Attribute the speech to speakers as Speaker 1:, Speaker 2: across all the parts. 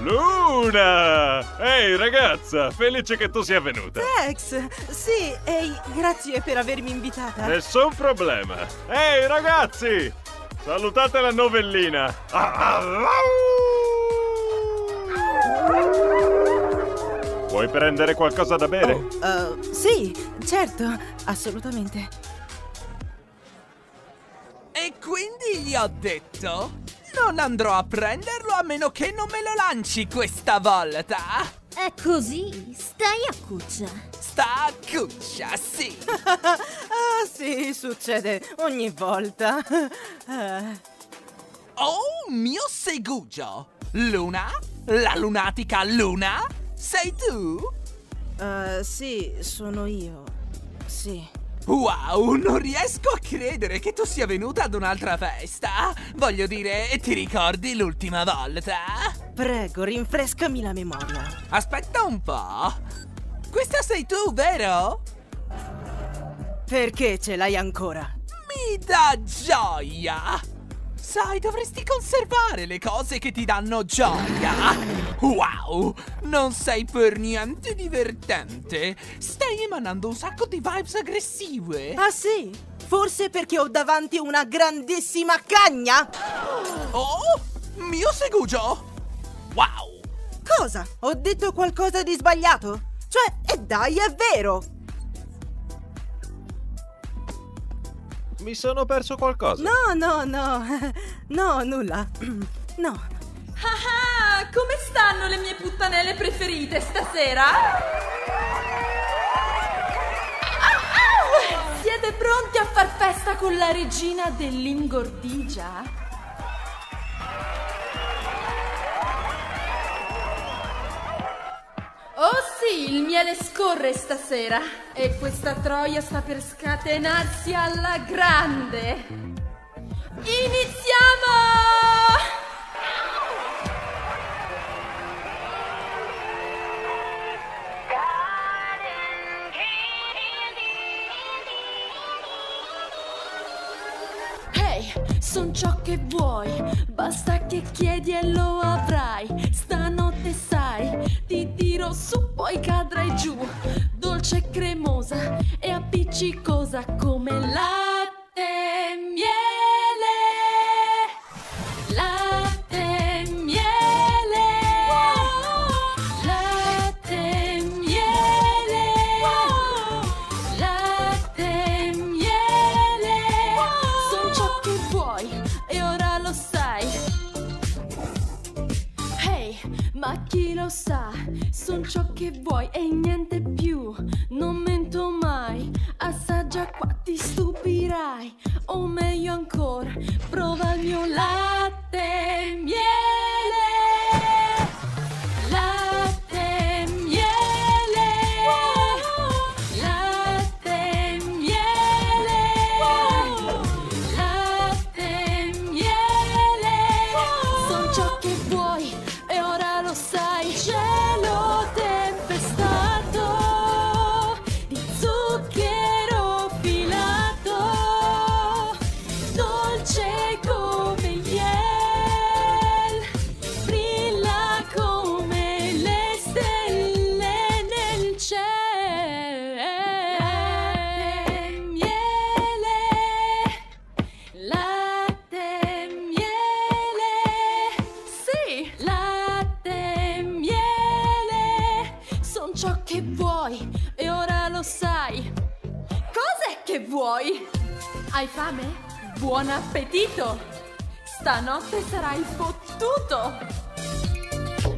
Speaker 1: Luna! Ehi ragazza, felice che tu sia venuta.
Speaker 2: Tex, sì, ehi, grazie per avermi invitata.
Speaker 1: Nessun problema. Ehi ragazzi, salutate la novellina. Vuoi prendere qualcosa da bere?
Speaker 2: Oh, uh, sì, certo, assolutamente.
Speaker 3: E quindi gli ho detto non andrò a prenderlo a meno che non me lo lanci questa volta.
Speaker 4: È così, stai a cuccia.
Speaker 3: Sta a cuccia, sì.
Speaker 2: ah, sì, succede ogni volta.
Speaker 3: oh, mio segugio. Luna? La lunatica Luna? Sei tu?
Speaker 2: Uh, sì, sono io. Sì.
Speaker 3: Wow, non riesco a credere che tu sia venuta ad un'altra festa. Voglio dire, ti ricordi l'ultima volta?
Speaker 2: Prego, rinfrescami la memoria.
Speaker 3: Aspetta un po'. Questa sei tu, vero?
Speaker 2: Perché ce l'hai ancora?
Speaker 3: Mi dà gioia! Sai, dovresti conservare le cose che ti danno gioia. Wow, non sei per niente divertente. Stai emanando un sacco di vibes aggressive.
Speaker 2: Ah sì? Forse perché ho davanti una grandissima cagna?
Speaker 3: Oh, mio segugio. Wow.
Speaker 2: Cosa? Ho detto qualcosa di sbagliato? Cioè, e dai, è vero!
Speaker 1: Mi sono perso qualcosa.
Speaker 2: No, no, no. No, nulla. No.
Speaker 5: Ah, come stanno le mie puttanelle preferite stasera? Siete pronti a far festa con la regina dell'ingordigia? Sì, il miele scorre stasera e questa troia sta per scatenarsi alla grande. Iniziamo! Son ciò che vuoi, basta che chiedi e lo avrai. Stanotte sai, ti tiro su, poi cadrai giù. Dolce e cremosa e appiccicosa come latte ma chi lo sa? Son ciò che vuoi e niente più. Non mento mai. Assaggia qua, ti stupirai. O meglio ancora, prova il mio latte miele. Hai fame? Buon appetito! Stanotte sarai fottuto!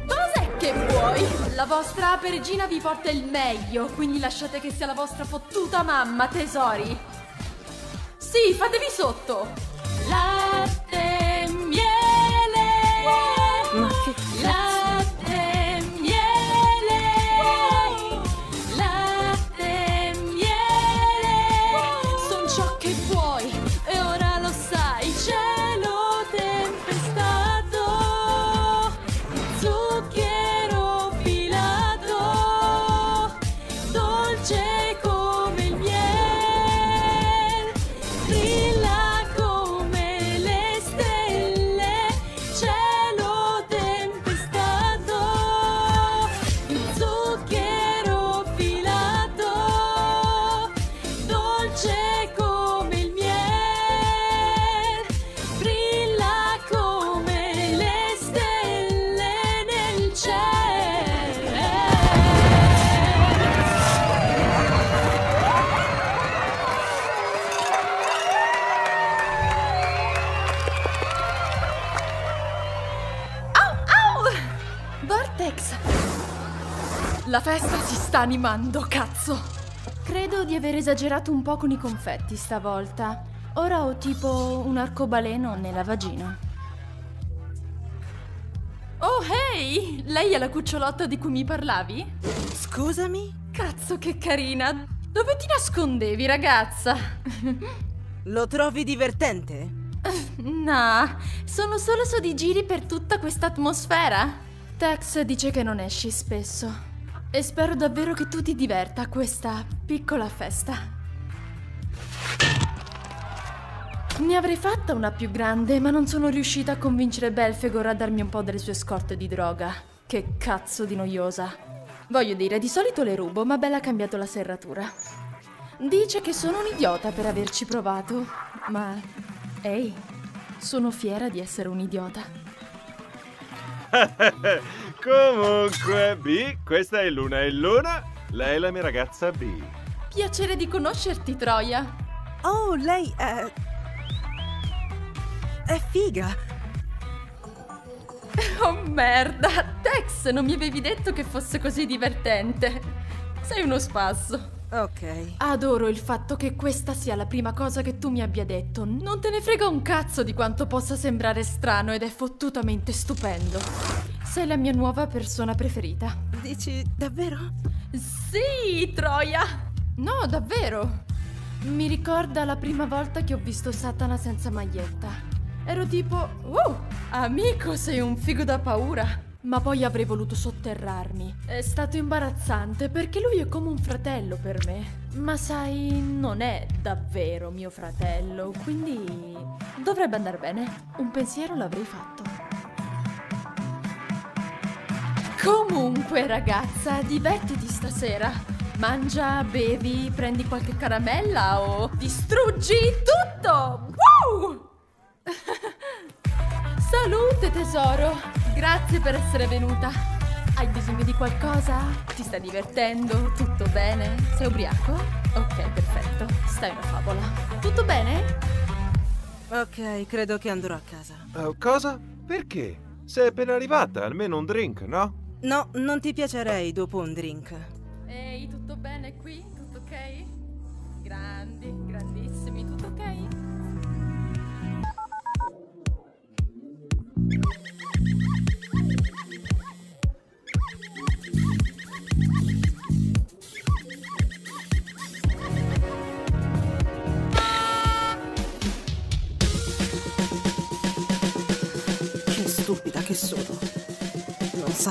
Speaker 5: Cos'è che vuoi? La vostra ape regina vi porta il meglio, quindi lasciate che sia la vostra fottuta mamma, tesori! Sì, fatevi sotto! Latte miele!
Speaker 2: Ma che
Speaker 5: Latte La festa si sta animando, cazzo! Credo di aver esagerato un po' con i confetti stavolta. Ora ho tipo un arcobaleno nella vagina. Oh, hey! Lei è la cucciolotta di cui mi parlavi?
Speaker 2: Scusami?
Speaker 5: Cazzo, che carina! Dove ti nascondevi, ragazza?
Speaker 2: Lo trovi divertente?
Speaker 5: No, sono solo su di giri per tutta questa atmosfera. Tex dice che non esci spesso. E spero davvero che tu ti diverta a questa piccola festa. Ne avrei fatta una più grande, ma non sono riuscita a convincere Belfegor a darmi un po' delle sue scorte di droga. Che cazzo di noiosa. Voglio dire, di solito le rubo, ma Bella ha cambiato la serratura. Dice che sono un idiota per averci provato, ma... Ehi, sono fiera di essere un idiota.
Speaker 1: Comunque, B, questa è Luna e Luna. Lei è la mia ragazza B.
Speaker 5: Piacere di conoscerti, Troia.
Speaker 2: Oh, lei è... È figa.
Speaker 5: Oh merda, Tex, non mi avevi detto che fosse così divertente. Sei uno spasso.
Speaker 2: Ok.
Speaker 5: Adoro il fatto che questa sia la prima cosa che tu mi abbia detto. Non te ne frega un cazzo di quanto possa sembrare strano ed è fottutamente stupendo. Sei la mia nuova persona preferita.
Speaker 2: Dici davvero?
Speaker 5: Sì, Troia! No, davvero. Mi ricorda la prima volta che ho visto Satana senza maglietta. Ero tipo, uh, amico, sei un figo da paura. Ma poi avrei voluto sotterrarmi. È stato imbarazzante perché lui è come un fratello per me. Ma sai, non è davvero mio fratello, quindi dovrebbe andare bene. Un pensiero l'avrei fatto. Comunque, ragazza, divertiti stasera. Mangia, bevi, prendi qualche caramella o distruggi tutto! Woo! Salute tesoro, grazie per essere venuta. Hai bisogno di qualcosa? Ti stai divertendo? Tutto bene? Sei ubriaco? Ok, perfetto. Stai una favola. Tutto bene?
Speaker 2: Ok, credo che andrò a casa.
Speaker 1: Oh, cosa? Perché? Sei appena arrivata, almeno un drink, no?
Speaker 2: No, non ti piacerei dopo un drink.
Speaker 5: Ehi, tutto bene qui? Tutto ok? Grandi, grandissimi, tutto ok?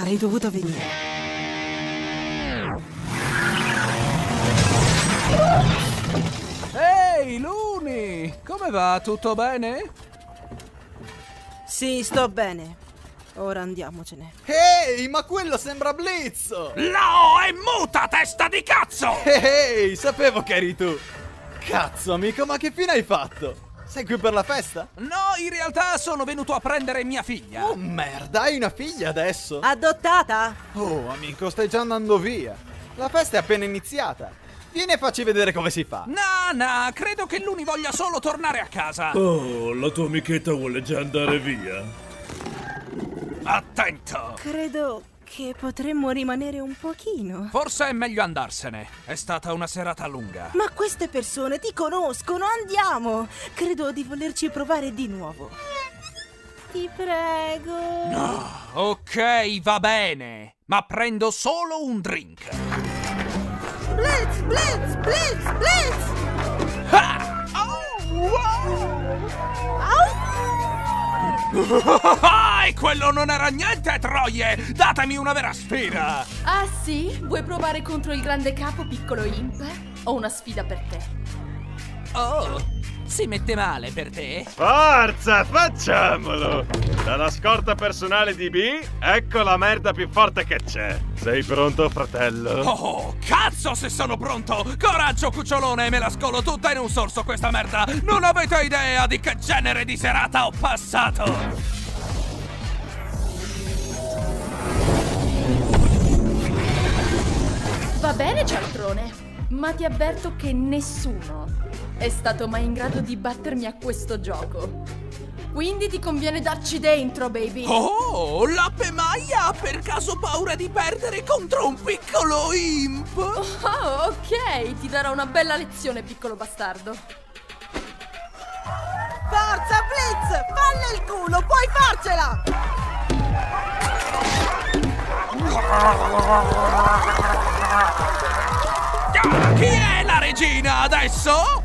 Speaker 2: Sarei dovuta venire.
Speaker 3: Ehi, Luni! Come va? Tutto bene?
Speaker 2: Sì, sto bene. Ora andiamocene.
Speaker 6: Ehi, ma quello sembra Blizzo!
Speaker 3: No, è muta, testa di cazzo!
Speaker 6: Ehi, sapevo che eri tu! Cazzo, amico, ma che fine hai fatto? Sei qui per la festa?
Speaker 3: No, in realtà sono venuto a prendere mia figlia.
Speaker 6: Oh merda, hai una figlia adesso?
Speaker 2: Adottata?
Speaker 6: Oh, amico, stai già andando via. La festa è appena iniziata. Vieni e facci vedere come si fa.
Speaker 3: No, no, credo che Luni voglia solo tornare a casa.
Speaker 7: Oh, la tua amichetta vuole già andare via.
Speaker 3: Attento!
Speaker 2: Credo che potremmo rimanere un pochino.
Speaker 3: Forse è meglio andarsene. È stata una serata lunga.
Speaker 2: Ma queste persone ti conoscono, andiamo! Credo di volerci provare di nuovo. Ti prego.
Speaker 3: No, ok, va bene. Ma prendo solo un drink.
Speaker 2: Blitz, blitz, blitz, blitz!
Speaker 3: Ah! Oh, wow! E quello non era niente, troie! Datemi una vera sfida!
Speaker 5: Ah sì? Vuoi provare contro il grande capo piccolo Imp? Ho una sfida per te.
Speaker 3: Oh, si mette male per te?
Speaker 1: Forza, facciamolo! Dalla scorta personale di B, ecco la merda più forte che c'è. Sei pronto, fratello?
Speaker 3: Oh, cazzo se sono pronto! Coraggio, cucciolone, me la scolo tutta in un sorso questa merda! Non avete idea di che genere di serata ho passato!
Speaker 5: Va bene, cialtrone, ma ti avverto che nessuno è stato mai in grado di battermi a questo gioco. Quindi ti conviene darci dentro, baby.
Speaker 3: Oh, la pemaia ha per caso paura paura di perdere contro un piccolo imp.
Speaker 5: Oh, ok, ti darò una bella lezione, piccolo bastardo.
Speaker 2: Forza, Blitz! Falle il culo, puoi farcela!
Speaker 3: Chi è la regina adesso?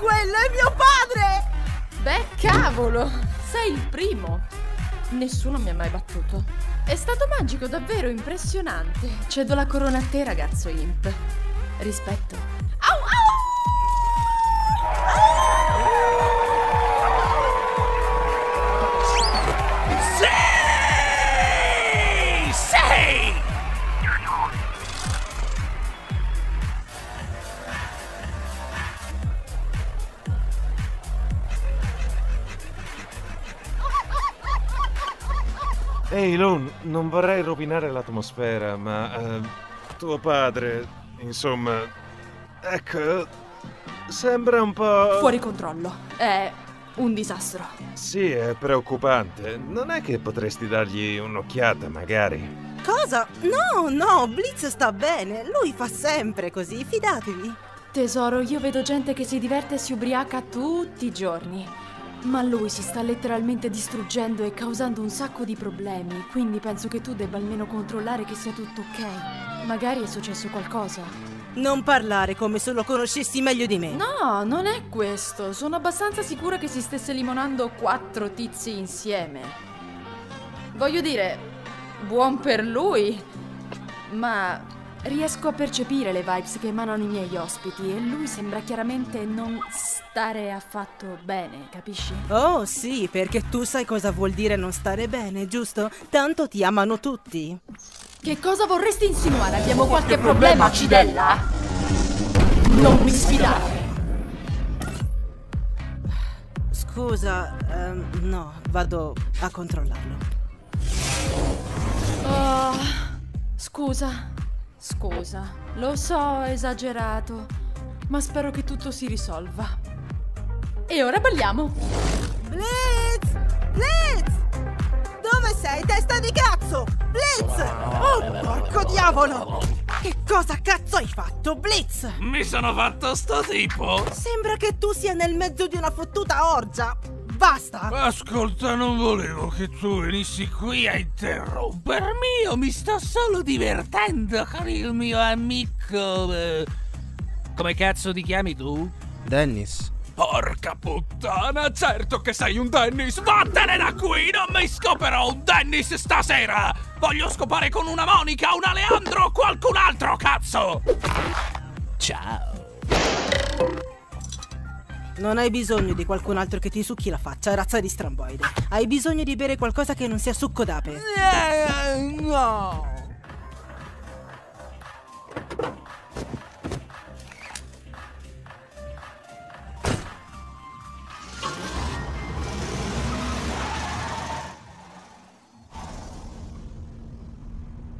Speaker 2: Quello è mio padre!
Speaker 5: Beh, cavolo! Sei il primo! Nessuno mi ha mai battuto. È stato magico, davvero impressionante. Cedo la corona a te, ragazzo Imp. Rispetto.
Speaker 1: Ehi, Lun, non vorrei rovinare l'atmosfera, ma eh, tuo padre, insomma, ecco, sembra un po'...
Speaker 5: Fuori controllo. È un disastro.
Speaker 1: Sì, è preoccupante. Non è che potresti dargli un'occhiata, magari?
Speaker 2: Cosa? No, no, Blitz sta bene. Lui fa sempre così, fidatevi.
Speaker 5: Tesoro, io vedo gente che si diverte e si ubriaca tutti i giorni. Ma lui si sta letteralmente distruggendo e causando un sacco di problemi, quindi penso che tu debba almeno controllare che sia tutto ok. Magari è successo qualcosa.
Speaker 2: Non parlare come se lo conoscessi meglio di me.
Speaker 5: No, non è questo. Sono abbastanza sicura che si stesse limonando quattro tizi insieme. Voglio dire, buon per lui, ma riesco a percepire le vibes che emanano i miei ospiti e lui sembra chiaramente non stare affatto bene, capisci?
Speaker 2: Oh sì, perché tu sai cosa vuol dire non stare bene, giusto? Tanto ti amano tutti.
Speaker 5: Che cosa vorresti insinuare? Abbiamo qualche problema, Cidella? Non mi sfidare.
Speaker 2: Scusa, ehm, no, vado a controllarlo.
Speaker 5: Oh, scusa, scusa. Lo so, ho esagerato, ma spero che tutto si risolva. E ora balliamo.
Speaker 2: Blitz! Blitz! Dove sei, testa di cazzo? Blitz! Oh, porco diavolo! Che cosa cazzo hai fatto, Blitz?
Speaker 3: Mi sono fatto sto tipo.
Speaker 2: Sembra che tu sia nel mezzo di una fottuta orgia. Basta!
Speaker 3: Ascolta, non volevo che tu venissi qui a interrompermi. Io mi sto solo divertendo con il mio amico. eh, Come cazzo ti chiami tu?
Speaker 6: Dennis.
Speaker 3: Porca puttana, certo che sei un Dennis! Vattene da qui! Non mi scoperò un Dennis stasera! Voglio scopare con una Monica, un Aleandro o qualcun altro, cazzo! Ciao.
Speaker 2: Non hai bisogno di qualcun altro che ti succhi la faccia, razza di stramboide. Hai bisogno di bere qualcosa che non sia succo d'ape.
Speaker 3: No.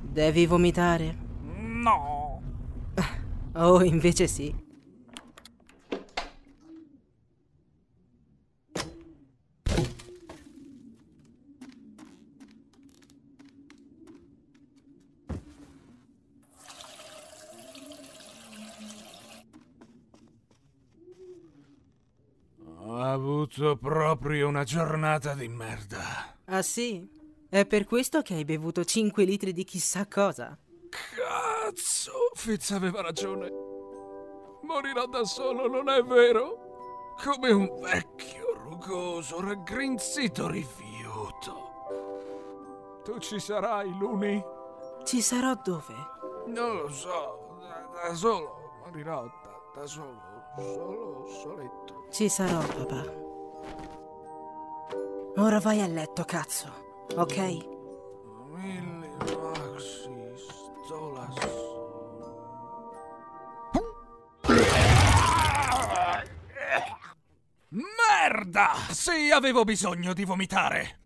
Speaker 2: Devi vomitare?
Speaker 3: No.
Speaker 2: Oh, invece sì.
Speaker 3: Ho avuto proprio una giornata di merda.
Speaker 2: Ah sì? È per questo che hai bevuto 5 litri di chissà cosa?
Speaker 3: Cazzo, Fitz aveva ragione. Morirò da solo, non è vero? Come un vecchio, rugoso, raggrinzito rifiuto. Tu ci sarai, Luni?
Speaker 2: Ci sarò dove?
Speaker 3: Non lo so, da, da solo morirò da, da solo, solo, soletto.
Speaker 2: Ci sarò, papà. Ora vai a letto, cazzo. Ok?
Speaker 3: Milli Maxi, sto lassù. Merda! Sì, avevo bisogno di vomitare.